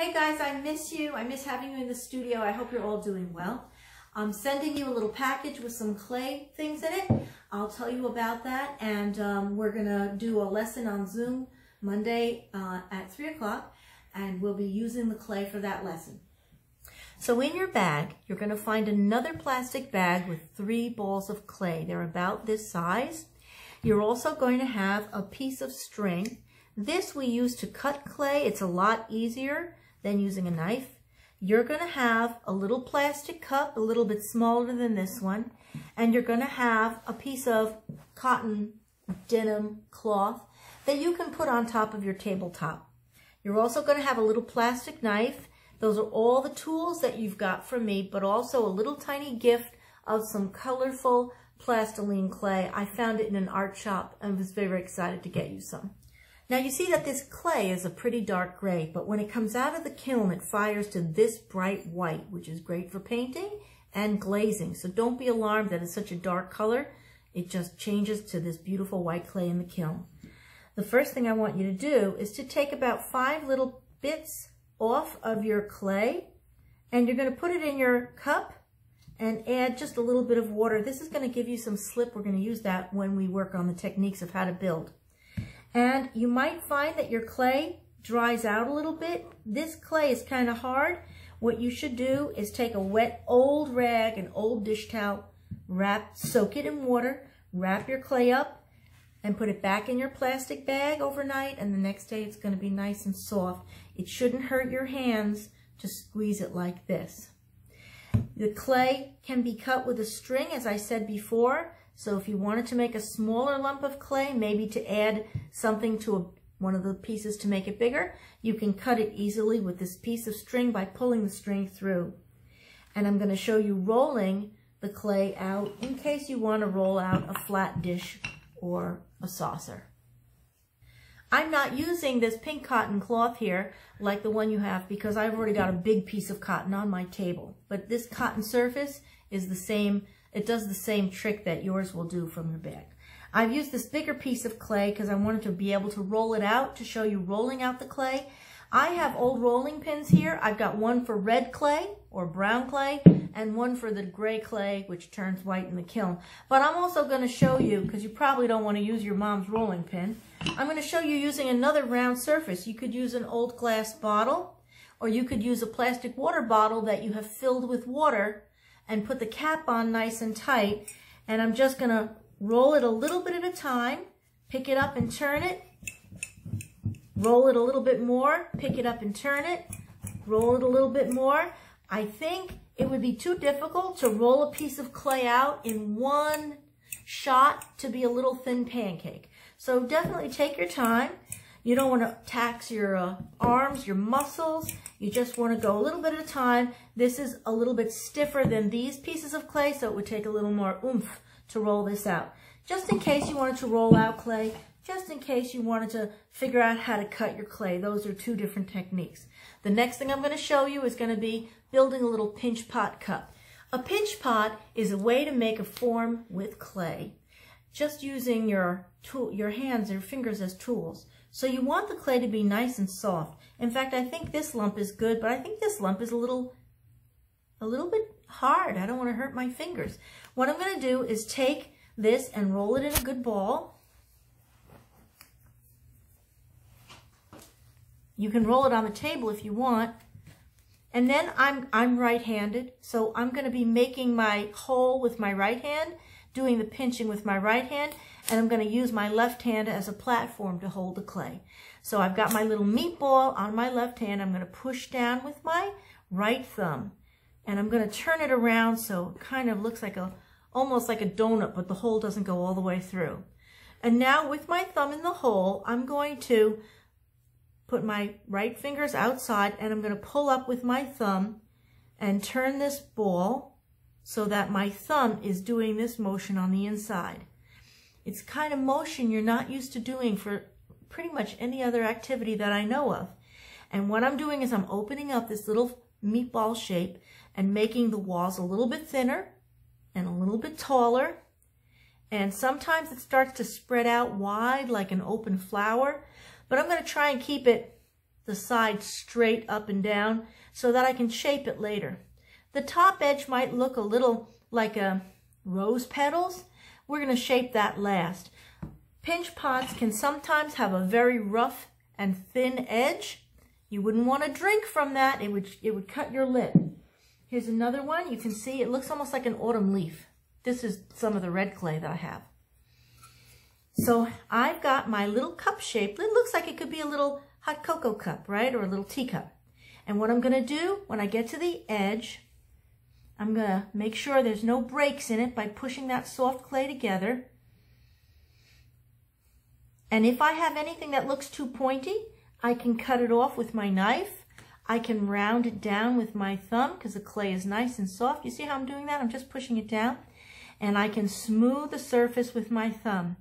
Hey guys, I miss you. I miss having you in the studio. I hope you're all doing well. I'm sending you a little package with some clay things in it. I'll tell you about that. And um, we're going to do a lesson on Zoom Monday uh, at 3 o'clock. And we'll be using the clay for that lesson. So in your bag, you're going to find another plastic bag with three balls of clay. They're about this size. You're also going to have a piece of string. This we use to cut clay. It's a lot easier then using a knife. You're going to have a little plastic cup, a little bit smaller than this one, and you're going to have a piece of cotton denim cloth that you can put on top of your tabletop. You're also going to have a little plastic knife. Those are all the tools that you've got from me, but also a little tiny gift of some colorful plastiline clay. I found it in an art shop and was very, very excited to get you some. Now you see that this clay is a pretty dark gray, but when it comes out of the kiln, it fires to this bright white, which is great for painting and glazing. So don't be alarmed that it's such a dark color. It just changes to this beautiful white clay in the kiln. The first thing I want you to do is to take about five little bits off of your clay and you're going to put it in your cup and add just a little bit of water. This is going to give you some slip. We're going to use that when we work on the techniques of how to build. And you might find that your clay dries out a little bit. This clay is kind of hard. What you should do is take a wet old rag, an old dish towel, wrap, soak it in water, wrap your clay up, and put it back in your plastic bag overnight, and the next day it's going to be nice and soft. It shouldn't hurt your hands to squeeze it like this. The clay can be cut with a string, as I said before. So if you wanted to make a smaller lump of clay, maybe to add something to a, one of the pieces to make it bigger, you can cut it easily with this piece of string by pulling the string through. And I'm going to show you rolling the clay out in case you want to roll out a flat dish or a saucer. I'm not using this pink cotton cloth here like the one you have because I've already got a big piece of cotton on my table. But this cotton surface is the same it does the same trick that yours will do from your bag. I've used this bigger piece of clay because I wanted to be able to roll it out to show you rolling out the clay. I have old rolling pins here. I've got one for red clay or brown clay and one for the gray clay, which turns white in the kiln. But I'm also going to show you, because you probably don't want to use your mom's rolling pin, I'm going to show you using another round surface. You could use an old glass bottle, or you could use a plastic water bottle that you have filled with water and put the cap on nice and tight. And I'm just to roll it a little bit at a time, pick it up and turn it, roll it a little bit more, pick it up and turn it, roll it a little bit more. I think it would be too difficult to roll a piece of clay out in one shot to be a little thin pancake. So definitely take your time. You don't want to tax your uh, arms, your muscles. You just want to go a little bit at a time. This is a little bit stiffer than these pieces of clay, so it would take a little more oomph to roll this out. Just in case you wanted to roll out clay, just in case you wanted to figure out how to cut your clay. Those are two different techniques. The next thing I'm going to show you is going to be building a little pinch pot cup. A pinch pot is a way to make a form with clay, just using your tool, your hands, your fingers as tools. So you want the clay to be nice and soft. In fact, I think this lump is good, but I think this lump is a little, a little bit hard. I don't want to hurt my fingers. What I'm going to do is take this and roll it in a good ball. You can roll it on the table if you want. And then I'm, I'm right-handed, so I'm going to be making my hole with my right hand, doing the pinching with my right hand, and I'm going to use my left hand as a platform to hold the clay. So I've got my little meatball on my left hand. I'm going to push down with my right thumb. And I'm going to turn it around so it kind of looks like a, almost like a donut, but the hole doesn't go all the way through. And now with my thumb in the hole, I'm going to put my right fingers outside and I'm going to pull up with my thumb and turn this ball so that my thumb is doing this motion on the inside. It's kind of motion you're not used to doing for pretty much any other activity that I know of. And what I'm doing is I'm opening up this little meatball shape and making the walls a little bit thinner and a little bit taller. And sometimes it starts to spread out wide like an open flower, but I'm going to try and keep it the side straight up and down so that I can shape it later. The top edge might look a little like a rose petals. We're going to shape that last. Pinch pots can sometimes have a very rough and thin edge. You wouldn't want to drink from that. It would, it would cut your lip. Here's another one. You can see it looks almost like an autumn leaf. This is some of the red clay that I have. So I've got my little cup shape. It looks like it could be a little hot cocoa cup, right? Or a little teacup. And what I'm going to do when I get to the edge, I'm going to make sure there's no breaks in it by pushing that soft clay together. And if I have anything that looks too pointy, I can cut it off with my knife. I can round it down with my thumb because the clay is nice and soft. You see how I'm doing that? I'm just pushing it down. And I can smooth the surface with my thumb.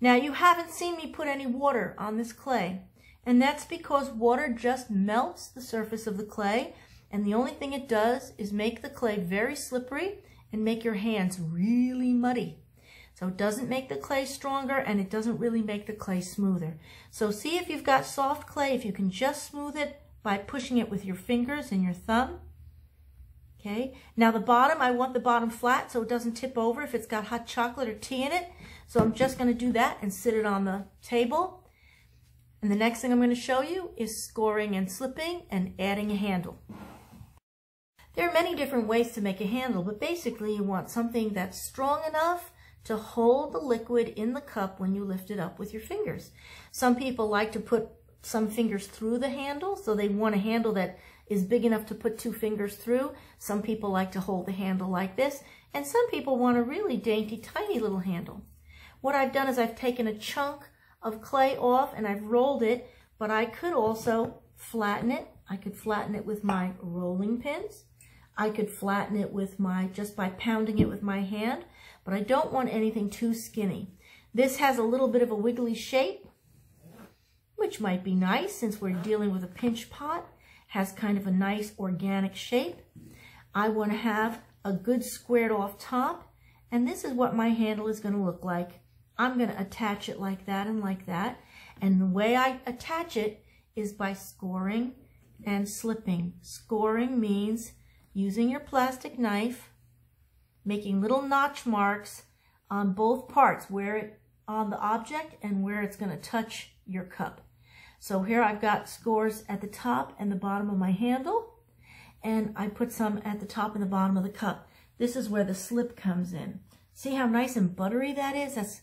Now, you haven't seen me put any water on this clay. And that's because water just melts the surface of the clay. And the only thing it does is make the clay very slippery and make your hands really muddy. So it doesn't make the clay stronger and it doesn't really make the clay smoother. So see if you've got soft clay, if you can just smooth it by pushing it with your fingers and your thumb. Okay, now the bottom, I want the bottom flat so it doesn't tip over if it's got hot chocolate or tea in it. So I'm just going to do that and sit it on the table. And the next thing I'm going to show you is scoring and slipping and adding a handle. There are many different ways to make a handle, but basically you want something that's strong enough to hold the liquid in the cup when you lift it up with your fingers. Some people like to put some fingers through the handle, so they want a handle that is big enough to put two fingers through. Some people like to hold the handle like this, and some people want a really dainty, tiny little handle. What I've done is I've taken a chunk of clay off and I've rolled it, but I could also flatten it. I could flatten it with my rolling pins. I could flatten it with my, just by pounding it with my hand but I don't want anything too skinny. This has a little bit of a wiggly shape, which might be nice since we're dealing with a pinch pot. Has kind of a nice organic shape. I want to have a good squared off top, and this is what my handle is going to look like. I'm going to attach it like that and like that, and the way I attach it is by scoring and slipping. Scoring means using your plastic knife making little notch marks on both parts, where it on the object and where it's going to touch your cup. So here I've got scores at the top and the bottom of my handle, and I put some at the top and the bottom of the cup. This is where the slip comes in. See how nice and buttery that is? That's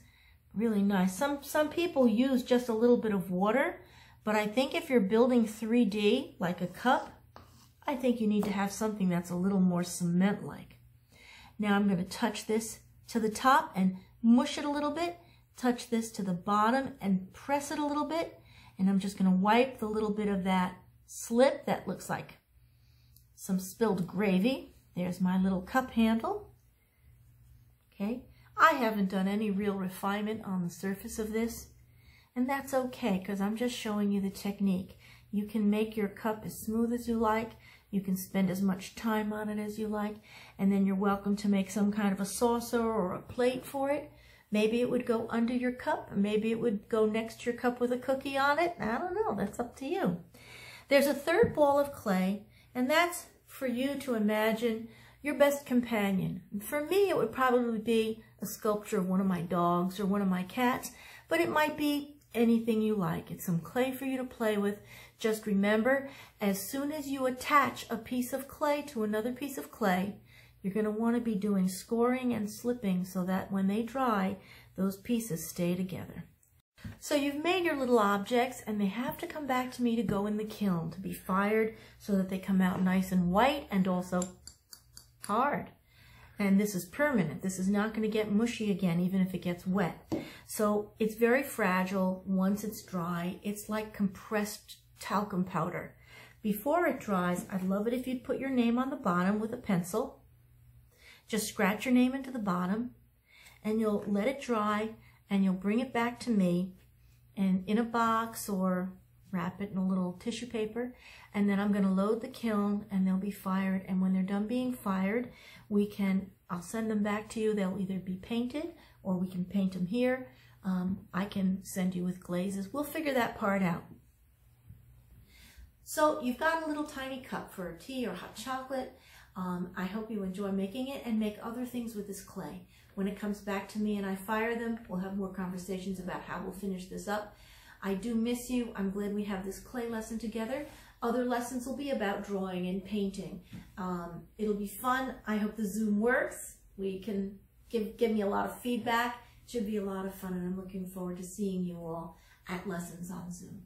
really nice. Some, some people use just a little bit of water, but I think if you're building 3D, like a cup, I think you need to have something that's a little more cement-like. Now I'm going to touch this to the top and mush it a little bit. Touch this to the bottom and press it a little bit. And I'm just going to wipe the little bit of that slip that looks like some spilled gravy. There's my little cup handle. Okay, I haven't done any real refinement on the surface of this. And that's okay because I'm just showing you the technique. You can make your cup as smooth as you like. You can spend as much time on it as you like, and then you're welcome to make some kind of a saucer or a plate for it. Maybe it would go under your cup, maybe it would go next to your cup with a cookie on it. I don't know, that's up to you. There's a third ball of clay, and that's for you to imagine your best companion. For me, it would probably be a sculpture of one of my dogs or one of my cats, but it might be anything you like. It's some clay for you to play with. Just remember, as soon as you attach a piece of clay to another piece of clay, you're going to want to be doing scoring and slipping so that when they dry, those pieces stay together. So you've made your little objects and they have to come back to me to go in the kiln to be fired so that they come out nice and white and also hard. And this is permanent. This is not going to get mushy again, even if it gets wet. So it's very fragile once it's dry. It's like compressed talcum powder. Before it dries, I'd love it if you'd put your name on the bottom with a pencil. Just scratch your name into the bottom and you'll let it dry and you'll bring it back to me and in a box or wrap it in a little tissue paper and then I'm going to load the kiln and they'll be fired and when they're done being fired we can I'll send them back to you they'll either be painted or we can paint them here um, I can send you with glazes we'll figure that part out So you've got a little tiny cup for tea or hot chocolate. Um, I hope you enjoy making it and make other things with this clay. When it comes back to me and I fire them, we'll have more conversations about how we'll finish this up. I do miss you. I'm glad we have this clay lesson together. Other lessons will be about drawing and painting. Um, it'll be fun. I hope the Zoom works. We can give, give me a lot of feedback. It should be a lot of fun and I'm looking forward to seeing you all at lessons on Zoom.